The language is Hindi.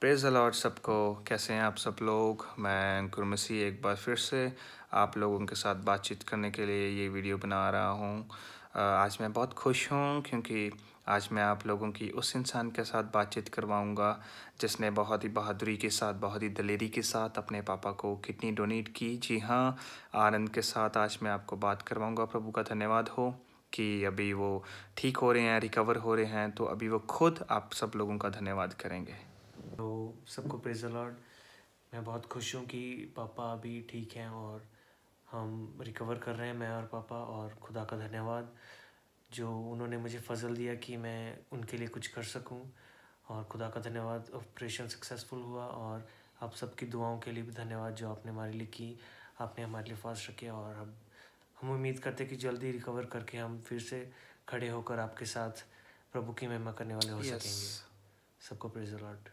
प्रेज अलॉट सबको। कैसे हैं आप सब लोग? मैं गुरमसी एक बार फिर से आप लोगों के साथ बातचीत करने के लिए ये वीडियो बना रहा हूँ। आज मैं बहुत खुश हूँ क्योंकि आज मैं आप लोगों की उस इंसान के साथ बातचीत करवाऊँगा जिसने बहुत ही बहादुरी के साथ, बहुत ही दलेरी के साथ अपने पापा को किडनी डोनेट की। जी हाँ आनंद के साथ आज मैं आपको बात करवाऊँगा। प्रभु का धन्यवाद हो कि अभी वो ठीक हो रहे हैं, रिकवर हो रहे हैं तो अभी वो खुद आप सब लोगों का धन्यवाद करेंगे। तो सबको प्रेज लॉर्ड मैं बहुत खुश हूँ कि पापा अभी ठीक हैं और हम रिकवर कर रहे हैं मैं और पापा और खुदा का धन्यवाद जो उन्होंने मुझे फजल दिया कि मैं उनके लिए कुछ कर सकूँ। और खुदा का धन्यवाद ऑपरेशन सक्सेसफुल हुआ और आप सबकी दुआओं के लिए भी धन्यवाद जो आपने हमारे लिए की आपने हमारे लिए फास्ट रखे और अब हम उम्मीद करते हैं कि जल्दी रिकवर करके हम फिर से खड़े होकर आपके साथ प्रभु की महिमा करने वाले हो yes. सकेंगे। सबको प्रेज लॉर्ड